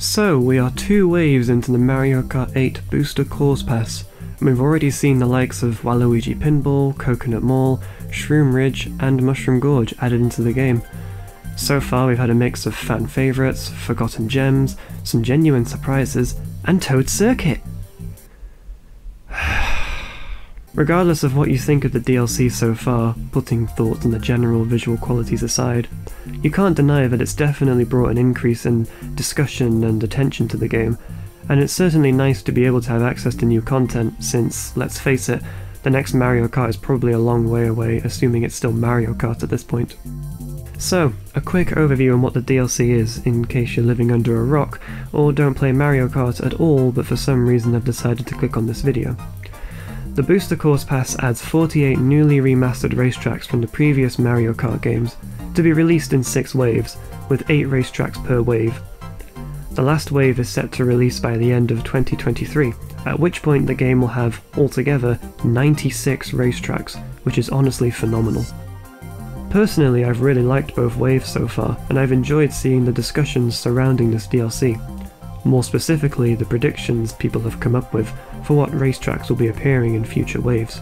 So, we are two waves into the Mario Kart 8 Booster Course Pass. And we've already seen the likes of Waluigi Pinball, Coconut Mall, Shroom Ridge, and Mushroom Gorge added into the game. So far, we've had a mix of fan favourites, forgotten gems, some genuine surprises, and Toad Circuit! Regardless of what you think of the DLC so far, putting thoughts on the general visual qualities aside, you can't deny that it's definitely brought an increase in discussion and attention to the game, and it's certainly nice to be able to have access to new content since, let's face it, the next Mario Kart is probably a long way away, assuming it's still Mario Kart at this point. So, a quick overview on what the DLC is, in case you're living under a rock, or don't play Mario Kart at all but for some reason have decided to click on this video. The Booster Course Pass adds 48 newly remastered racetracks from the previous Mario Kart games, to be released in 6 waves, with 8 racetracks per wave. The last wave is set to release by the end of 2023, at which point the game will have, altogether, 96 racetracks, which is honestly phenomenal. Personally, I've really liked both waves so far, and I've enjoyed seeing the discussions surrounding this DLC, more specifically the predictions people have come up with for what racetracks will be appearing in future waves.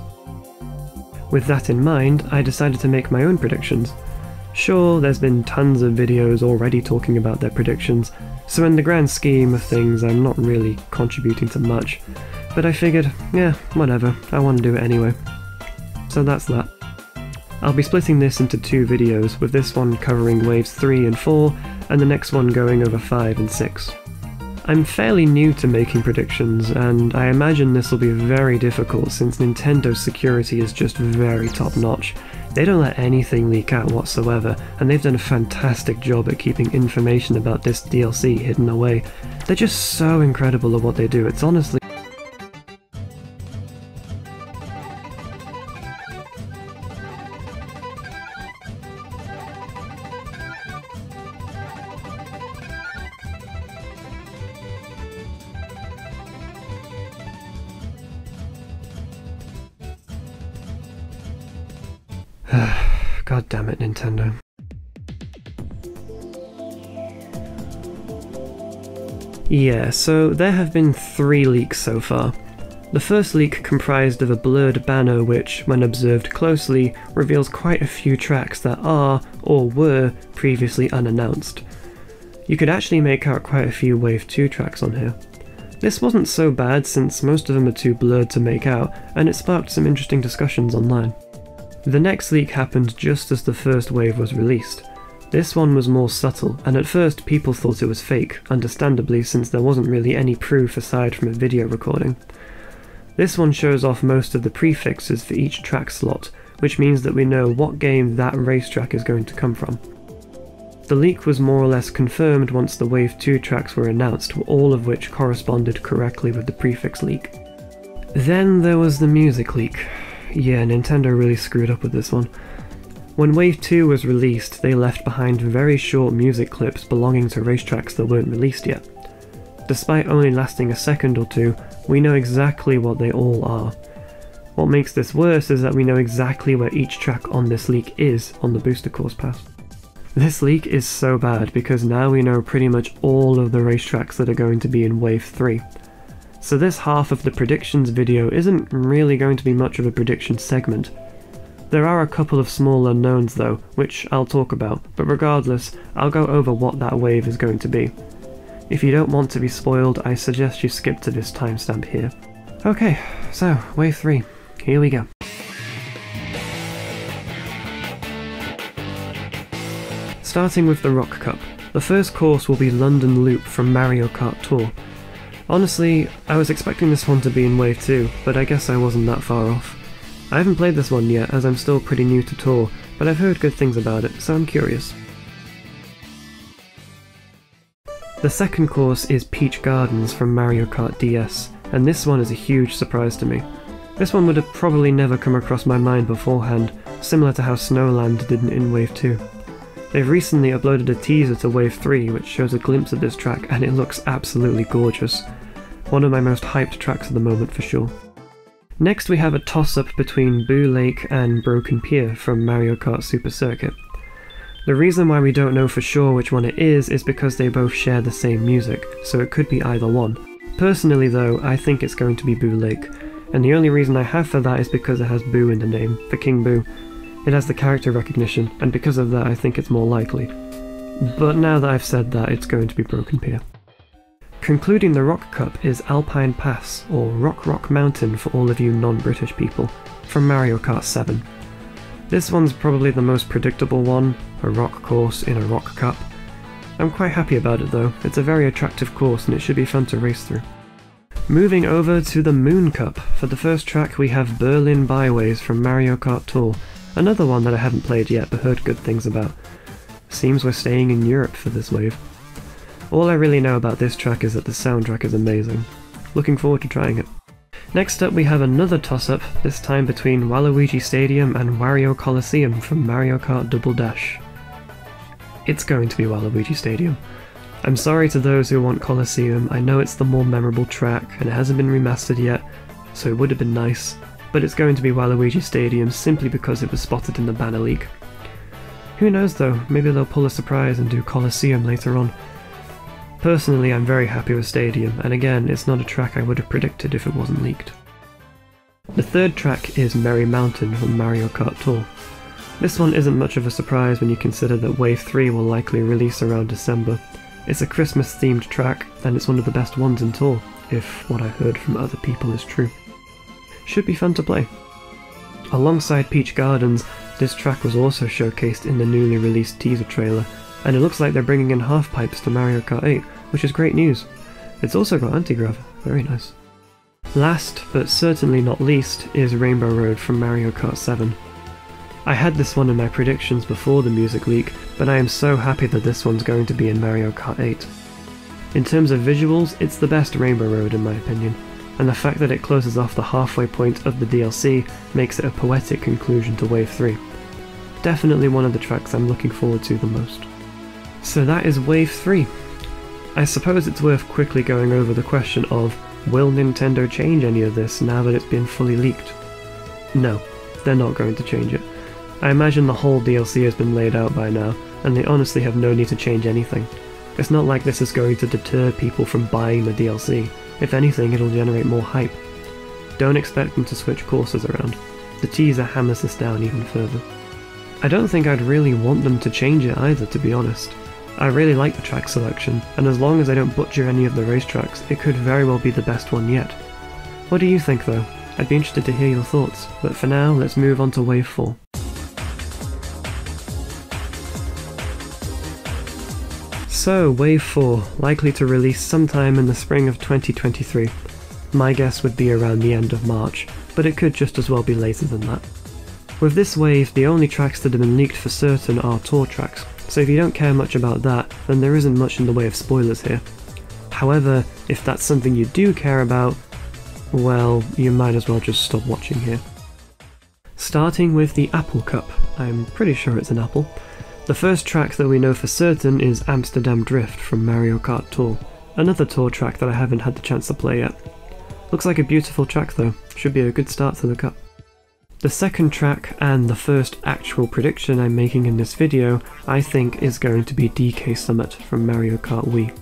With that in mind, I decided to make my own predictions. Sure, there's been tons of videos already talking about their predictions, so in the grand scheme of things I'm not really contributing to much, but I figured, yeah, whatever, I want to do it anyway. So that's that. I'll be splitting this into two videos, with this one covering waves 3 and 4, and the next one going over 5 and 6. I'm fairly new to making predictions, and I imagine this will be very difficult since Nintendo's security is just very top notch. They don't let anything leak out whatsoever, and they've done a fantastic job at keeping information about this DLC hidden away. They're just so incredible at what they do, it's honestly God damn it, Nintendo. Yeah, so there have been three leaks so far. The first leak comprised of a blurred banner which, when observed closely, reveals quite a few tracks that are, or were, previously unannounced. You could actually make out quite a few Wave 2 tracks on here. This wasn't so bad since most of them are too blurred to make out, and it sparked some interesting discussions online. The next leak happened just as the first wave was released. This one was more subtle, and at first people thought it was fake, understandably since there wasn't really any proof aside from a video recording. This one shows off most of the prefixes for each track slot, which means that we know what game that racetrack is going to come from. The leak was more or less confirmed once the Wave 2 tracks were announced, all of which corresponded correctly with the prefix leak. Then there was the music leak. Yeah, Nintendo really screwed up with this one. When Wave 2 was released, they left behind very short music clips belonging to racetracks that weren't released yet. Despite only lasting a second or two, we know exactly what they all are. What makes this worse is that we know exactly where each track on this leak is on the Booster Course Pass. This leak is so bad because now we know pretty much all of the racetracks that are going to be in Wave 3, so this half of the predictions video isn't really going to be much of a prediction segment. There are a couple of small unknowns though, which I'll talk about, but regardless, I'll go over what that wave is going to be. If you don't want to be spoiled, I suggest you skip to this timestamp here. Okay, so, wave 3, here we go. Starting with the Rock Cup, the first course will be London Loop from Mario Kart Tour, Honestly, I was expecting this one to be in Wave 2, but I guess I wasn't that far off. I haven't played this one yet as I'm still pretty new to Tour, but I've heard good things about it, so I'm curious. The second course is Peach Gardens from Mario Kart DS, and this one is a huge surprise to me. This one would have probably never come across my mind beforehand, similar to how Snowland didn't in Wave 2. They've recently uploaded a teaser to Wave 3 which shows a glimpse of this track and it looks absolutely gorgeous. One of my most hyped tracks at the moment for sure. Next we have a toss-up between Boo Lake and Broken Pier from Mario Kart Super Circuit. The reason why we don't know for sure which one it is is because they both share the same music, so it could be either one. Personally though, I think it's going to be Boo Lake, and the only reason I have for that is because it has Boo in the name, for King Boo. It has the character recognition, and because of that I think it's more likely. But now that I've said that, it's going to be Broken Pier. Concluding the Rock Cup is Alpine Pass, or Rock Rock Mountain for all of you non-British people, from Mario Kart 7. This one's probably the most predictable one, a rock course in a rock cup. I'm quite happy about it though, it's a very attractive course and it should be fun to race through. Moving over to the Moon Cup, for the first track we have Berlin Byways from Mario Kart Tour, another one that I haven't played yet but heard good things about. Seems we're staying in Europe for this wave. All I really know about this track is that the soundtrack is amazing. Looking forward to trying it. Next up we have another toss-up, this time between Waluigi Stadium and Wario Coliseum from Mario Kart Double Dash. It's going to be Waluigi Stadium. I'm sorry to those who want Coliseum, I know it's the more memorable track and it hasn't been remastered yet, so it would have been nice, but it's going to be Waluigi Stadium simply because it was spotted in the banner leak. Who knows though, maybe they'll pull a surprise and do Coliseum later on. Personally, I'm very happy with Stadium, and again, it's not a track I would have predicted if it wasn't leaked. The third track is Merry Mountain from Mario Kart Tour. This one isn't much of a surprise when you consider that Wave 3 will likely release around December. It's a Christmas themed track, and it's one of the best ones in Tour, if what I heard from other people is true. Should be fun to play. Alongside Peach Gardens, this track was also showcased in the newly released teaser trailer, and it looks like they're bringing in half pipes to Mario Kart 8, which is great news. It's also got anti-grav, very nice. Last, but certainly not least, is Rainbow Road from Mario Kart 7. I had this one in my predictions before the music leak, but I am so happy that this one's going to be in Mario Kart 8. In terms of visuals, it's the best Rainbow Road in my opinion, and the fact that it closes off the halfway point of the DLC makes it a poetic conclusion to Wave 3. Definitely one of the tracks I'm looking forward to the most. So that is Wave 3. I suppose it's worth quickly going over the question of will Nintendo change any of this now that it's been fully leaked? No, they're not going to change it. I imagine the whole DLC has been laid out by now, and they honestly have no need to change anything. It's not like this is going to deter people from buying the DLC. If anything, it'll generate more hype. Don't expect them to switch courses around. The teaser hammers this down even further. I don't think I'd really want them to change it either, to be honest. I really like the track selection, and as long as I don't butcher any of the racetracks, it could very well be the best one yet. What do you think though? I'd be interested to hear your thoughts, but for now, let's move on to Wave 4. So, Wave 4, likely to release sometime in the spring of 2023. My guess would be around the end of March, but it could just as well be later than that. With this wave, the only tracks that have been leaked for certain are tour tracks, so if you don't care much about that, then there isn't much in the way of spoilers here. However, if that's something you do care about, well, you might as well just stop watching here. Starting with the Apple Cup, I'm pretty sure it's an apple. The first track that we know for certain is Amsterdam Drift from Mario Kart Tour, another tour track that I haven't had the chance to play yet. Looks like a beautiful track though, should be a good start to the cup. The second track, and the first actual prediction I'm making in this video, I think is going to be DK Summit from Mario Kart Wii.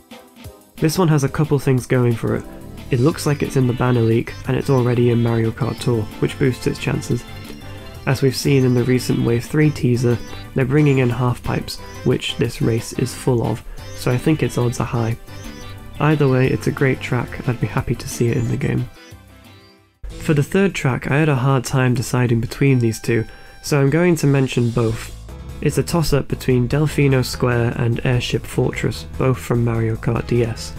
This one has a couple things going for it. It looks like it's in the banner leak, and it's already in Mario Kart Tour, which boosts its chances. As we've seen in the recent Wave 3 teaser, they're bringing in half-pipes, which this race is full of, so I think its odds are high. Either way, it's a great track, I'd be happy to see it in the game. For the third track, I had a hard time deciding between these two, so I'm going to mention both. It's a toss up between Delfino Square and Airship Fortress, both from Mario Kart DS.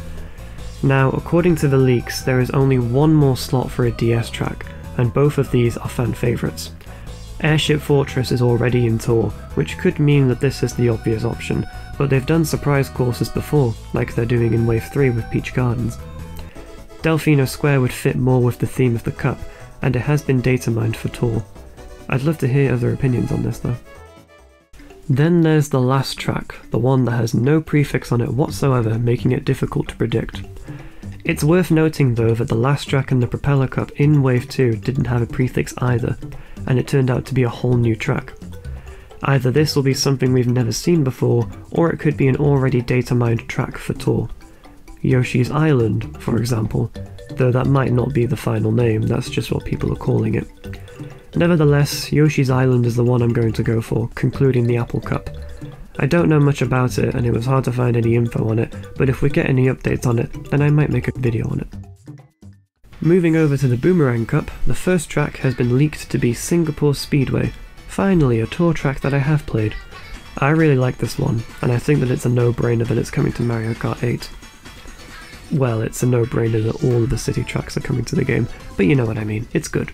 Now, according to the leaks, there is only one more slot for a DS track, and both of these are fan favourites. Airship Fortress is already in tour, which could mean that this is the obvious option, but they've done surprise courses before, like they're doing in Wave 3 with Peach Gardens. Delfino Square would fit more with the theme of the cup, and it has been data mined for Tour. I'd love to hear other opinions on this though. Then there's the last track, the one that has no prefix on it whatsoever, making it difficult to predict. It's worth noting though that the last track in the Propeller Cup in Wave 2 didn't have a prefix either, and it turned out to be a whole new track. Either this will be something we've never seen before, or it could be an already data mined track for Tour. Yoshi's Island, for example, though that might not be the final name, that's just what people are calling it. Nevertheless, Yoshi's Island is the one I'm going to go for, concluding the Apple Cup. I don't know much about it and it was hard to find any info on it, but if we get any updates on it, then I might make a video on it. Moving over to the Boomerang Cup, the first track has been leaked to be Singapore Speedway, finally a tour track that I have played. I really like this one, and I think that it's a no-brainer that it's coming to Mario Kart 8. Well, it's a no-brainer that all of the city tracks are coming to the game, but you know what I mean, it's good.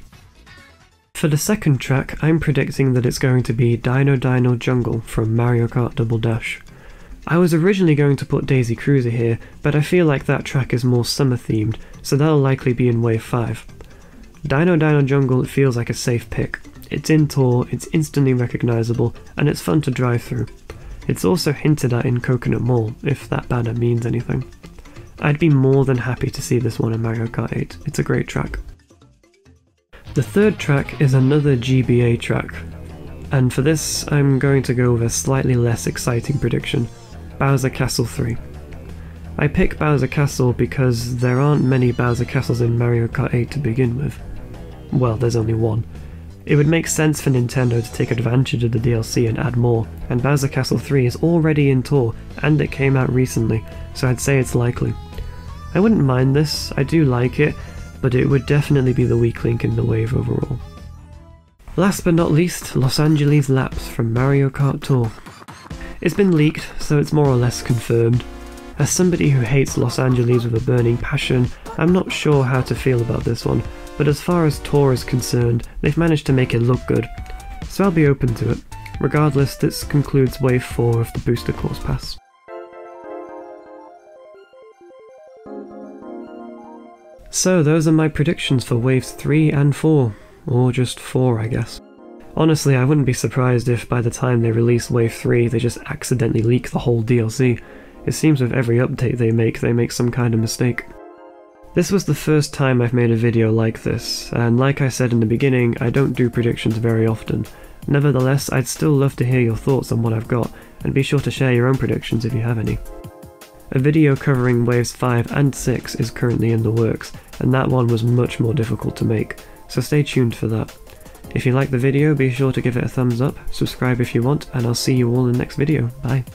For the second track, I'm predicting that it's going to be Dino Dino Jungle from Mario Kart Double Dash. I was originally going to put Daisy Cruiser here, but I feel like that track is more summer themed, so that'll likely be in Wave 5. Dino Dino Jungle feels like a safe pick. It's in Tour, it's instantly recognisable, and it's fun to drive through. It's also hinted at in Coconut Mall, if that banner means anything. I'd be more than happy to see this one in Mario Kart 8, it's a great track. The third track is another GBA track, and for this I'm going to go with a slightly less exciting prediction Bowser Castle 3. I pick Bowser Castle because there aren't many Bowser Castles in Mario Kart 8 to begin with. Well, there's only one. It would make sense for Nintendo to take advantage of the DLC and add more, and Bowser Castle 3 is already in tour, and it came out recently, so I'd say it's likely. I wouldn't mind this, I do like it, but it would definitely be the weak link in the wave overall. Last but not least, Los Angeles Laps from Mario Kart Tour. It's been leaked, so it's more or less confirmed. As somebody who hates Los Angeles with a burning passion, I'm not sure how to feel about this one, but as far as Tour is concerned, they've managed to make it look good, so I'll be open to it. Regardless, this concludes Wave 4 of the Booster Course Pass. So those are my predictions for waves 3 and 4, or just 4 I guess. Honestly, I wouldn't be surprised if by the time they release wave 3 they just accidentally leak the whole DLC. It seems with every update they make, they make some kind of mistake. This was the first time I've made a video like this, and like I said in the beginning, I don't do predictions very often. Nevertheless, I'd still love to hear your thoughts on what I've got, and be sure to share your own predictions if you have any. A video covering waves 5 and 6 is currently in the works, and that one was much more difficult to make, so stay tuned for that. If you like the video, be sure to give it a thumbs up, subscribe if you want, and I'll see you all in the next video. Bye.